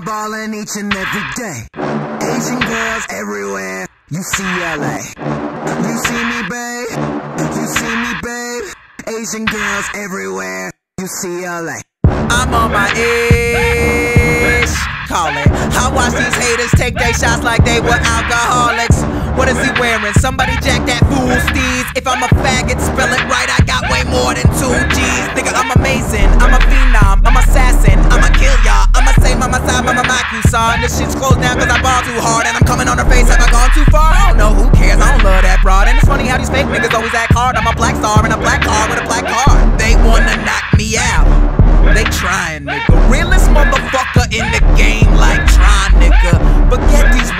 my ballin' each and every day. Asian girls everywhere. UCLA. You see me, babe. You see me, babe. Asian girls everywhere. UCLA. I'm on my ish. Call it. I watch these haters take their shots like they were alcoholics. What is he wearing? Somebody jack that fool steez. If I'm a faggot, spell it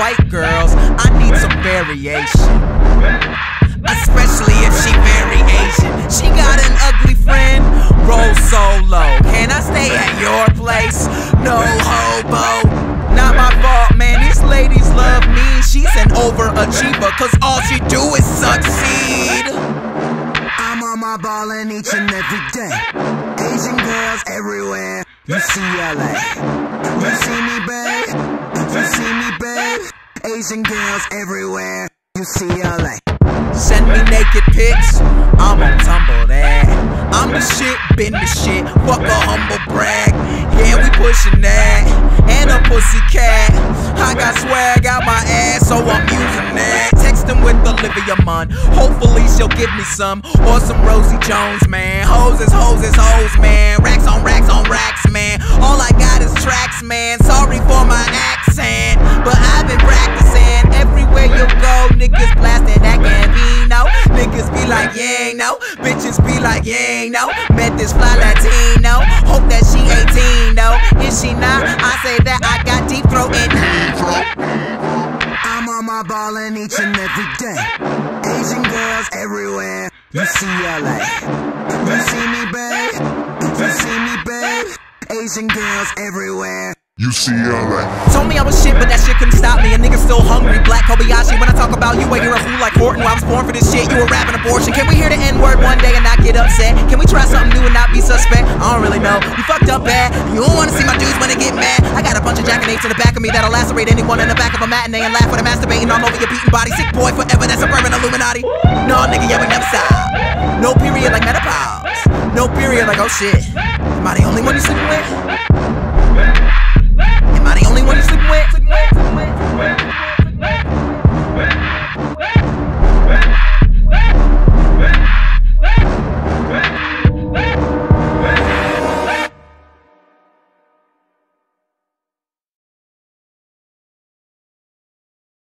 white girls, I need some variation. Especially if she very Asian. She got an ugly friend, roll solo. Can I stay at your place? No hobo. Not my fault, man. These ladies love me. She's an overachiever, cause all she do is succeed. I'm on my ballin' each and every day. Asian girls everywhere. UCLA. You see me, babe. You see me, babe. Asian girls everywhere. You see. Send me naked pics, I'm on Tumblr that. I'm the shit, been the shit, fuck a humble brag. Yeah, we pushing that, and a pussy cat. I got swag out my ass, so I'm using that. Text him with Olivia Munn, hopefully she'll give me some, or some Rashida Jones, man. Hoes is hoes is hoes, man. Racks on racks on racks, man. Yeah, no. Bitches be like, yeah, no. Met this fly Latino. Hope that she 18, though. Is she not? I say that I got deep throat in. I'm on my ballin' each and every day. Asian girls everywhere. UCLA. You see me, babe. You see me, babe. Asian girls everywhere. UCLA. Told me I was shit, but that shit couldn't stop me. A nigga still hungry. Black Kobayashi. When I talk about you, I hear a fool like Horton. Well, I was born for this shit. You a rapping abortion. Can we hear the N word one day and not get upset? Can we try something new and not be suspect? I don't really know. You fucked up bad. You don't wanna see my dudes when they get mad. I got a bunch of jackanates in the back of me that'll lacerate anyone in the back of a matinee and laugh when I'm masturbating all over your beaten body. Sick boy forever. That's a suburban Illuminati. No, nigga, yeah, we never stop. No period like menopause. No period like oh shit. Am I the only one you sleeping with? Only